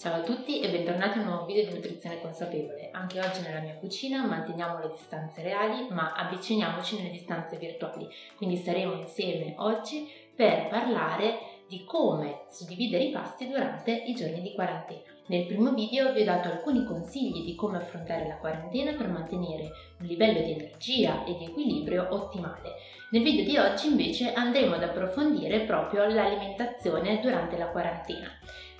Ciao a tutti e bentornati in un nuovo video di nutrizione consapevole. Anche oggi nella mia cucina manteniamo le distanze reali ma avviciniamoci nelle distanze virtuali. Quindi saremo insieme oggi per parlare di come suddividere i pasti durante i giorni di quarantena. Nel primo video vi ho dato alcuni consigli di come affrontare la quarantena per mantenere un livello di energia e di equilibrio ottimale. Nel video di oggi invece andremo ad approfondire proprio l'alimentazione durante la quarantena.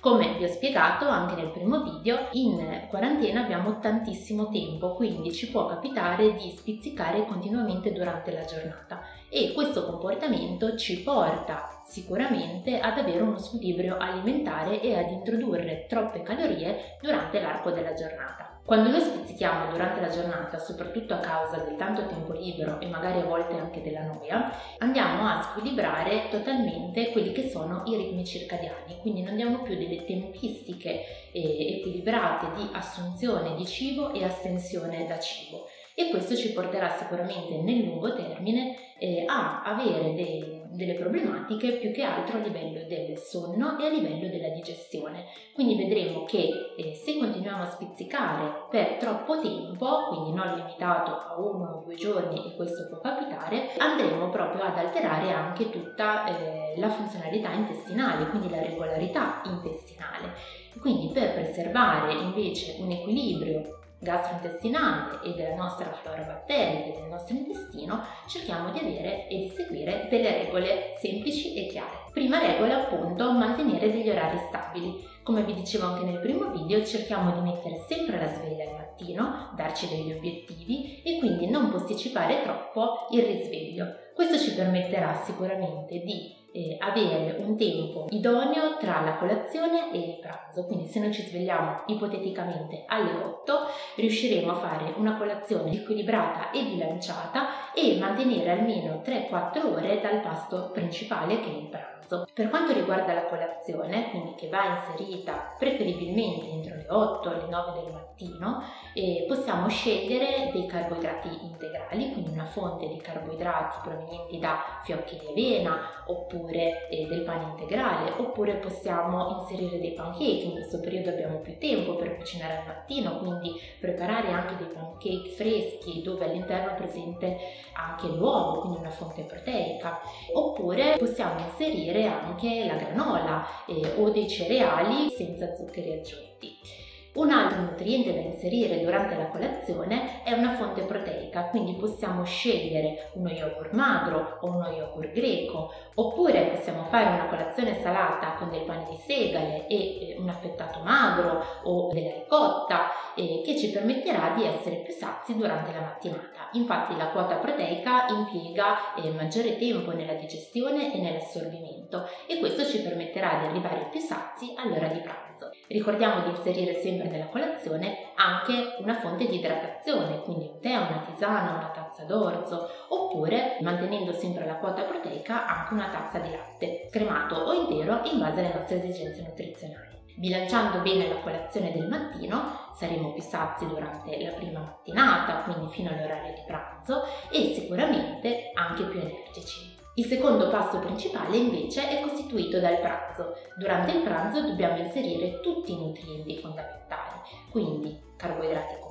Come vi ho spiegato anche nel primo video, in quarantena abbiamo tantissimo tempo, quindi ci può capitare di spizzicare continuamente durante la giornata e questo comportamento ci porta sicuramente ad avere uno squilibrio alimentare e ad introdurre troppe calorie durante l'arco della giornata. Quando noi spizzichiamo durante la giornata, soprattutto a causa del tanto tempo libero e magari a volte anche della noia, andiamo a squilibrare totalmente quelli che sono i ritmi circadiani, quindi non diamo più delle tempistiche eh, equilibrate di assunzione di cibo e astensione da cibo. E questo ci porterà sicuramente nel lungo termine eh, a avere dei, delle problematiche più che altro a livello del sonno e a livello della digestione. Quindi vedremo che eh, se continuiamo a spizzicare per troppo tempo, quindi non limitato a uno o due giorni e questo può capitare, andremo proprio ad alterare anche tutta eh, la funzionalità intestinale, quindi la regolarità intestinale. Quindi per preservare invece un equilibrio gastrointestinale e della nostra flora batterica del nostro intestino, cerchiamo di avere e di seguire delle regole semplici e chiare. Prima regola appunto mantenere degli orari stabili. Come vi dicevo anche nel primo video, cerchiamo di mettere sempre la sveglia al mattino, darci degli obiettivi e quindi non posticipare troppo il risveglio. Questo ci permetterà sicuramente di eh, avere un tempo idoneo tra la colazione e il pranzo. Quindi se noi ci svegliamo ipoteticamente alle 8, riusciremo a fare una colazione equilibrata e bilanciata e mantenere almeno 3-4 ore dal pasto principale che è il pranzo. Per quanto riguarda la colazione, quindi che va inserita preferibilmente entro le 8 e le 9 del mattino, eh, possiamo scegliere dei carboidrati integrali, quindi una fonte di carboidrati provenienti da fiocchi di avena oppure oppure eh, del pane integrale, oppure possiamo inserire dei pancake, in questo periodo abbiamo più tempo per cucinare al mattino, quindi preparare anche dei pancake freschi dove all'interno è presente anche l'uovo, quindi una fonte proteica, oppure possiamo inserire anche la granola eh, o dei cereali senza zuccheri aggiunti. Un altro nutriente da inserire durante la colazione è una fonte proteica, quindi possiamo scegliere uno yogurt magro o uno yogurt greco, oppure possiamo fare una colazione salata con del pane di segale e eh, un affettato magro o della ricotta, eh, che ci permetterà di essere più sazi durante la mattinata. Infatti la quota proteica impiega eh, maggiore tempo nella digestione e nell'assorbimento e questo ci permetterà di arrivare più sazi all'ora di pranzo. Ricordiamo di inserire sempre nella colazione anche una fonte di idratazione, quindi un tè, una tisana, una tazza d'orzo, oppure mantenendo sempre la quota proteica anche una tazza di latte, cremato o intero in base alle nostre esigenze nutrizionali. Bilanciando bene la colazione del mattino saremo più sazi durante la prima mattinata, quindi fino all'orario di pranzo e sicuramente anche più energici. Il secondo pasto principale invece è costituito dal pranzo. Durante il pranzo dobbiamo inserire tutti i nutrienti fondamentali, quindi carboidrati complessi,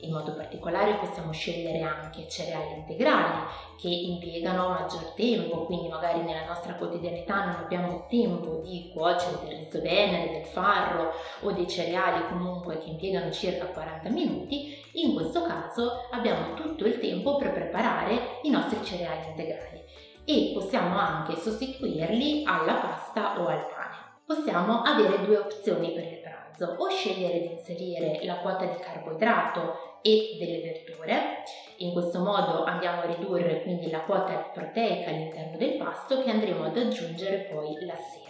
in modo particolare possiamo scegliere anche cereali integrali che impiegano maggior tempo, quindi magari nella nostra quotidianità non abbiamo tempo di cuocere del riso venere, del farro o dei cereali comunque che impiegano circa 40 minuti, in questo caso abbiamo tutto il tempo per preparare i nostri cereali integrali e possiamo anche sostituirli alla pasta o al pane. Possiamo avere due opzioni per il o scegliere di inserire la quota di carboidrato e delle verdure, in questo modo andiamo a ridurre quindi la quota proteica all'interno del pasto che andremo ad aggiungere poi la sera.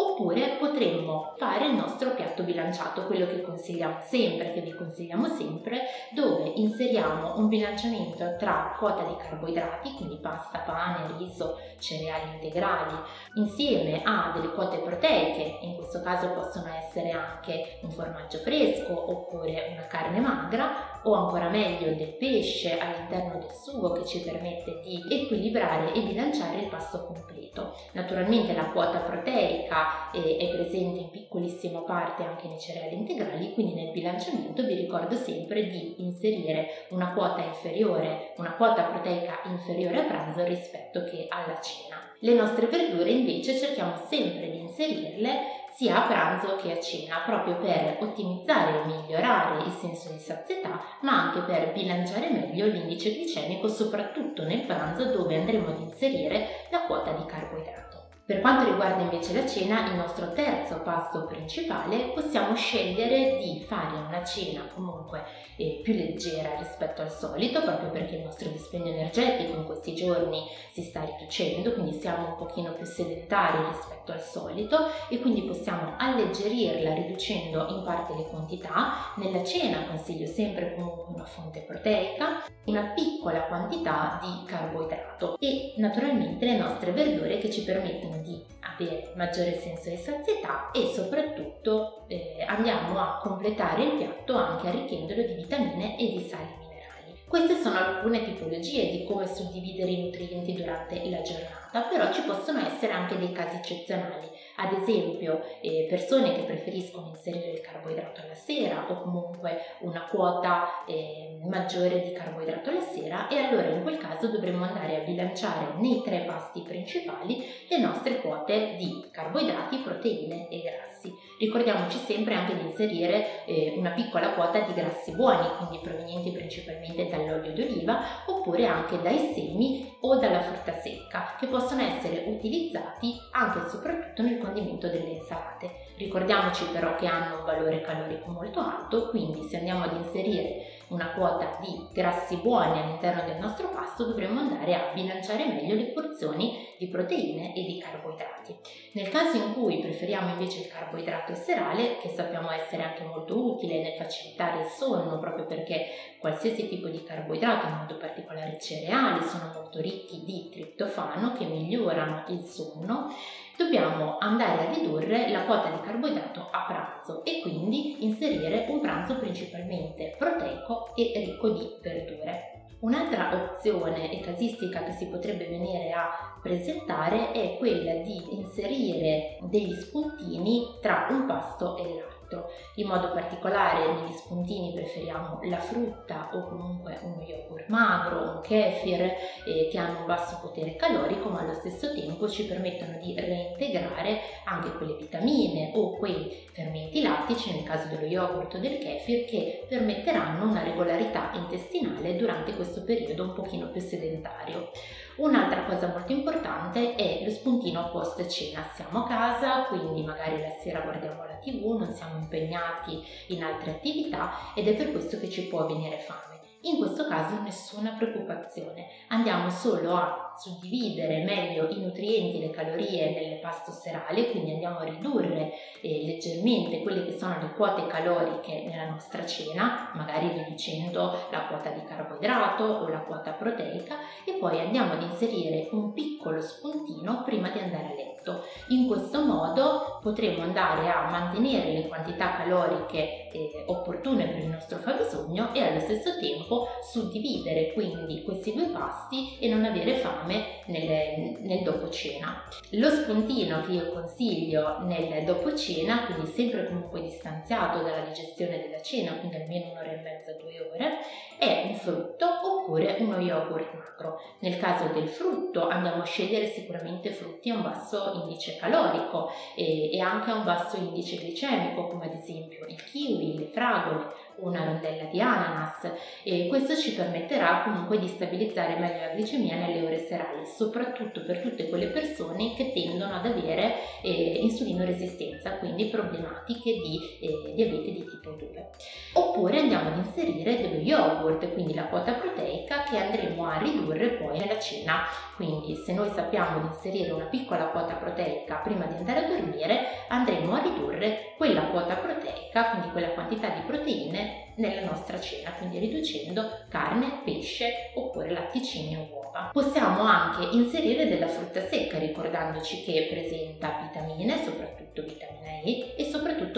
Oppure potremmo fare il nostro piatto bilanciato, quello che consigliamo sempre, che vi consigliamo sempre, dove inseriamo un bilanciamento tra quota di carboidrati, quindi pasta, pane, riso, cereali integrali, insieme a delle quote proteiche, in questo caso possono essere anche un formaggio fresco oppure una carne magra, o ancora meglio del pesce all'interno del sugo che ci permette di equilibrare e bilanciare il pasto completo. Naturalmente la quota proteica eh, è presente in piccolissima parte anche nei cereali integrali, quindi nel bilanciamento vi ricordo sempre di inserire una quota inferiore, una quota proteica inferiore a pranzo rispetto che alla cena. Le nostre verdure invece cerchiamo sempre di inserirle sia a pranzo che a cena, proprio per ottimizzare e migliorare il senso di sazietà, ma anche per bilanciare meglio l'indice glicemico, soprattutto nel pranzo dove andremo ad inserire la quota di carboidrati. Per quanto riguarda invece la cena, il nostro terzo pasto principale, possiamo scegliere di fare una cena comunque eh, più leggera rispetto al solito, proprio perché il nostro dispendio energetico in questi giorni si sta riducendo, quindi siamo un pochino più sedentari rispetto al solito e quindi possiamo alleggerirla riducendo in parte le quantità. Nella cena consiglio sempre comunque una fonte proteica, una piccola quantità di carboidrato e naturalmente le nostre verdure che ci permettono di avere maggiore senso di sazietà e soprattutto eh, andiamo a completare il piatto anche arricchendolo di vitamine e di sali minerali. Queste sono alcune tipologie di come suddividere i nutrienti durante la giornata, però ci possono essere anche dei casi eccezionali ad esempio eh, persone che preferiscono inserire il carboidrato alla sera o comunque una quota eh, maggiore di carboidrato alla sera e allora in quel caso dovremmo andare a bilanciare nei tre pasti principali le nostre quote di carboidrati, proteine e grassi. Ricordiamoci sempre anche di inserire eh, una piccola quota di grassi buoni, quindi provenienti principalmente dall'olio d'oliva oppure anche dai semi o dalla frutta secca, che possono essere utilizzati anche e soprattutto nel condimento delle insalate. Ricordiamoci però che hanno un valore calorico molto alto, quindi se andiamo ad inserire una quota di grassi buoni all'interno del nostro pasto dovremmo andare a bilanciare meglio le porzioni di proteine e di carboidrati. Nel caso in cui preferiamo invece il carboidrato serale, che sappiamo essere anche molto utile nel facilitare il sonno, proprio perché qualsiasi tipo di carboidrato, in modo particolare i cereali, sono molto ricchi di triptofano che migliorano il sonno, dobbiamo andare a ridurre la quota di carboidrato a pranzo e quindi inserire un pranzo principalmente proteico e ricco di verdure. Un'altra opzione e casistica che si potrebbe venire a presentare è quella di inserire degli spuntini tra un pasto e l'altro frutto. In modo particolare negli spuntini preferiamo la frutta o comunque uno yogurt magro, un kefir eh, che hanno un basso potere calorico ma allo stesso tempo ci permettono di reintegrare anche quelle vitamine o quei fermenti lattici nel caso dello yogurt o del kefir che permetteranno una regolarità intestinale durante questo periodo un pochino più sedentario. Un'altra cosa molto importante è lo spuntino post cena. Siamo a casa, quindi magari la sera guardiamo la tv, non siamo impegnati in altre attività ed è per questo che ci può venire fame. In questo caso nessuna preoccupazione, andiamo solo a suddividere meglio i nutrienti, le calorie nel pasto serale, quindi andiamo a ridurre eh, leggermente quelle che sono le quote caloriche nella nostra cena, magari riducendo la quota di carboidrato o la quota proteica e poi andiamo ad inserire un piccolo spuntino prima di andare a letto. In questo modo potremo andare a mantenere le quantità caloriche eh, opportune per il nostro fabbisogno e allo stesso tempo tempo suddividere quindi questi due pasti e non avere fame nel, nel dopo cena. Lo spuntino che io consiglio nel dopo cena, quindi sempre comunque distanziato dalla digestione della cena, quindi almeno un'ora e mezza, due ore, è un frutto oppure uno yogurt macro. Nel caso del frutto andiamo a scegliere sicuramente frutti a un basso indice calorico e, e anche a un basso indice glicemico, come ad esempio il kiwi, le fragole, una rondella di ananas e questo ci permetterà comunque di stabilizzare meglio la glicemia nelle ore serali, soprattutto per tutte quelle persone che tendono ad avere eh, insulinoresistenza, quindi problematiche di eh, diabete di tipo 2. Oppure andiamo ad inserire dello yogurt, quindi la quota proteica che andremo ridurre poi nella cena. Quindi se noi sappiamo di inserire una piccola quota proteica prima di andare a dormire, andremo a ridurre quella quota proteica, quindi quella quantità di proteine nella nostra cena, quindi riducendo carne, pesce oppure latticini e uova. Possiamo anche inserire della frutta secca ricordandoci che presenta vitamine, soprattutto vitamina e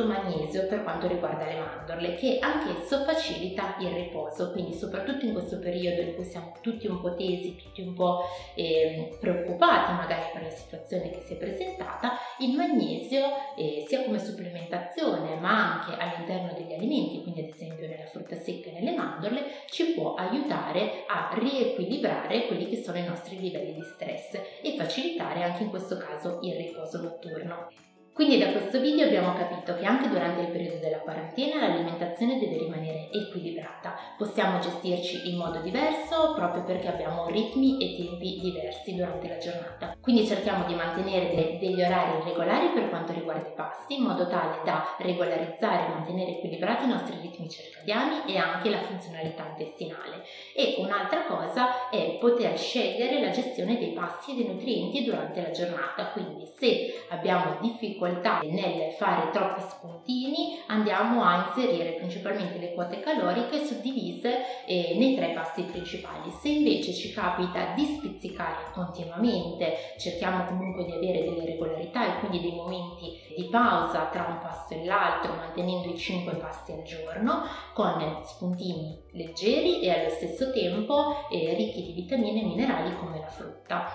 soprattutto magnesio per quanto riguarda le mandorle che anch'esso facilita il riposo, quindi soprattutto in questo periodo in cui siamo tutti un po' tesi, tutti un po' eh, preoccupati magari per la situazione che si è presentata, il magnesio eh, sia come supplementazione ma anche all'interno degli alimenti, quindi ad esempio nella frutta secca e nelle mandorle, ci può aiutare a riequilibrare quelli che sono i nostri livelli di stress e facilitare anche in questo caso il riposo notturno. Quindi da questo video abbiamo capito che anche durante il periodo della quarantena l'alimentazione deve rimanere equilibrata. Possiamo gestirci in modo diverso proprio perché abbiamo ritmi e tempi diversi durante la giornata. Quindi cerchiamo di mantenere degli orari regolari per quanto riguarda i pasti in modo tale da regolarizzare e mantenere equilibrati i nostri ritmi circadiani e anche la funzionalità intestinale. E un'altra cosa è poter scegliere la gestione dei pasti e dei nutrienti durante la giornata. Quindi se abbiamo difficoltà difficoltà nel fare troppi spuntini andiamo a inserire principalmente le quote caloriche suddivise eh, nei tre pasti principali. Se invece ci capita di spizzicare continuamente, cerchiamo comunque di avere delle regolarità e quindi dei momenti di pausa tra un pasto e l'altro, mantenendo i 5 pasti al giorno, con spuntini leggeri e allo stesso tempo eh, ricchi di vitamine e minerali come la frutta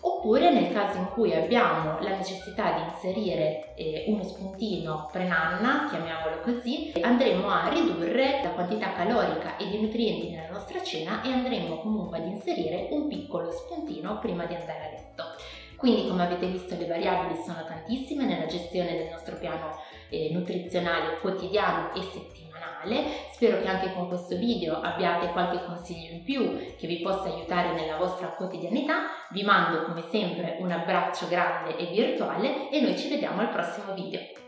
oppure nel caso in cui abbiamo la necessità di inserire eh, uno spuntino pre-nanna, chiamiamolo così, andremo a ridurre la quantità calorica e di nutrienti nella nostra cena e andremo comunque ad inserire un piccolo spuntino prima di andare a letto. Quindi come avete visto le variabili sono tantissime nella gestione del nostro piano eh, nutrizionale quotidiano e settimanale canale. Spero che anche con questo video abbiate qualche consiglio in più che vi possa aiutare nella vostra quotidianità. Vi mando come sempre un abbraccio grande e virtuale e noi ci vediamo al prossimo video.